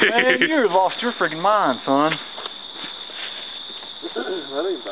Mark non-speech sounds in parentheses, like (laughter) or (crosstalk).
Man, you lost your freaking mind, son. (clears throat)